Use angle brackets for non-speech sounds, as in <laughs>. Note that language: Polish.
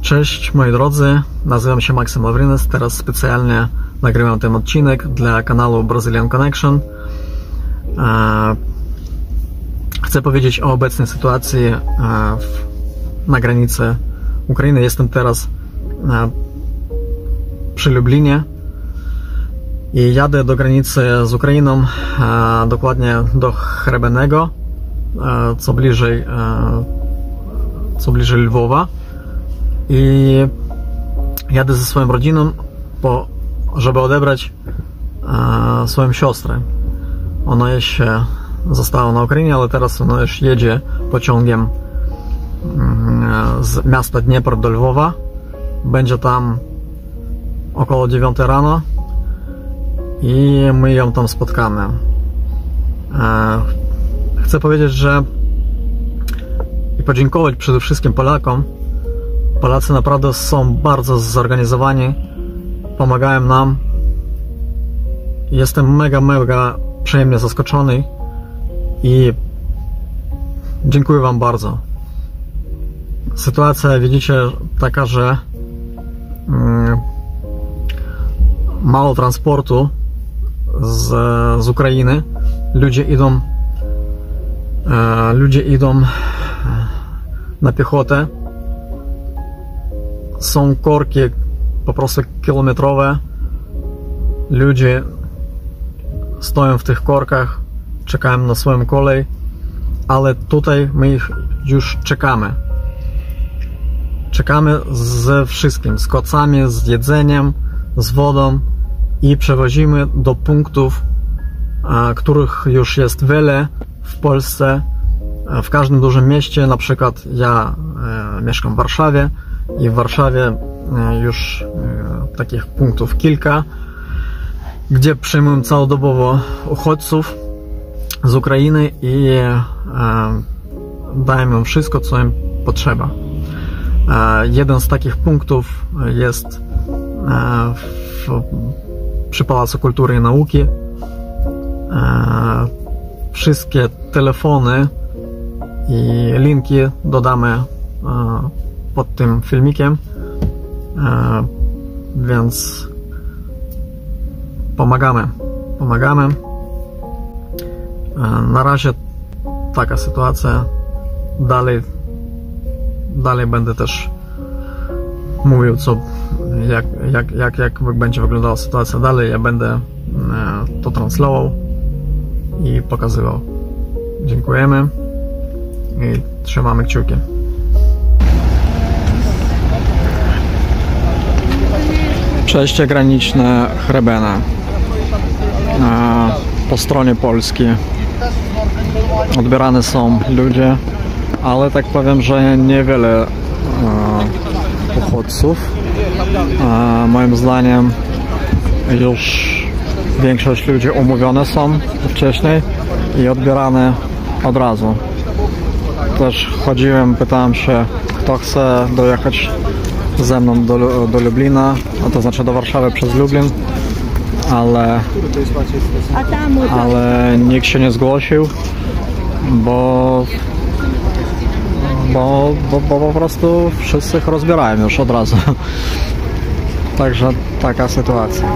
Cześć moi drodzy, nazywam się Maksym Lawrines, teraz specjalnie nagrywam ten odcinek dla kanału Brazilian Connection. E, chcę powiedzieć o obecnej sytuacji e, na granicy Ukrainy. Jestem teraz e, przy Lublinie i jadę do granicy z Ukrainą, dokładnie do Chrebenego, co bliżej, co bliżej Lwowa i jadę ze swoją rodziną, po, żeby odebrać e, swoją siostrę. Ona jeszcze została na Ukrainie, ale teraz ona już jedzie pociągiem mm, z miasta Dniepr do Lwowa. Będzie tam około 9 rano i my ją tam spotkamy. E, chcę powiedzieć, że i podziękować przede wszystkim Polakom, Polacy naprawdę są bardzo zorganizowani, pomagają nam. Jestem mega, mega przyjemnie zaskoczony i dziękuję Wam bardzo. Sytuacja, widzicie, taka, że mm, mało transportu z, z Ukrainy. Ludzie idą, e, ludzie idą na piechotę są korki po prostu kilometrowe. Ludzie stoją w tych korkach, czekają na swoją kolej, ale tutaj my ich już czekamy. Czekamy ze wszystkim, z kocami, z jedzeniem, z wodą i przewozimy do punktów, których już jest wiele w Polsce, w każdym dużym mieście. Na przykład ja e, mieszkam w Warszawie, i w Warszawie e, już e, takich punktów kilka, gdzie przyjmują całodobowo uchodźców z Ukrainy i e, dają im wszystko, co im potrzeba. Jeden z takich punktów jest w, przy Pałacu Kultury i Nauki. Wszystkie telefony i linki dodamy pod tym filmikiem, e, więc pomagamy, pomagamy. E, na razie taka sytuacja. Dalej, dalej będę też mówił, co, jak, jak, jak, jak będzie wyglądała sytuacja dalej. Ja będę e, to translował i pokazywał. Dziękujemy i trzymamy kciuki. Przejście graniczne Hrebena po stronie Polski. Odbierane są ludzie, ale tak powiem, że niewiele uchodźców. Moim zdaniem już większość ludzi umówione są wcześniej i odbierane od razu. Też chodziłem, pytałem się, kto chce dojechać ze mną do, do Lublina, a to znaczy do Warszawy przez Lublin, ale, ale nikt się nie zgłosił, bo, bo, bo, bo po prostu wszyscy rozbierają już od razu. <laughs> Także taka sytuacja.